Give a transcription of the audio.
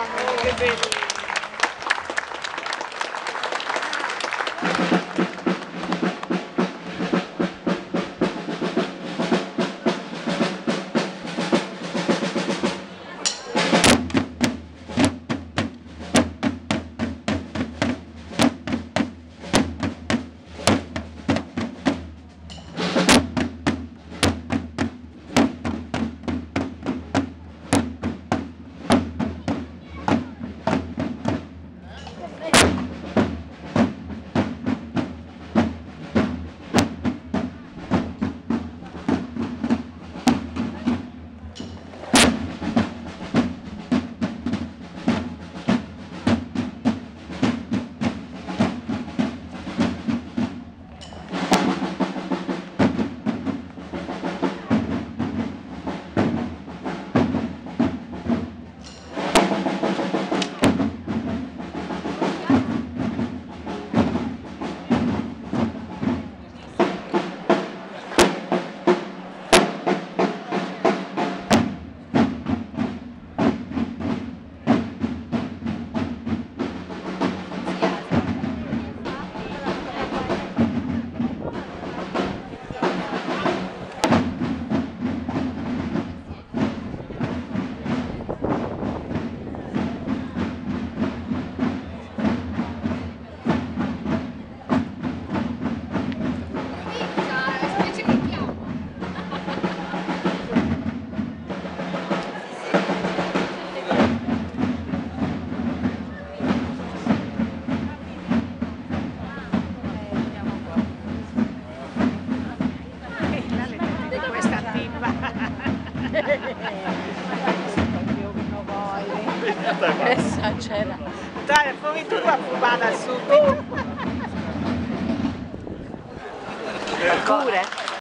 Amém. Esagera. Dai, fammi tu la fumata subito. Pure.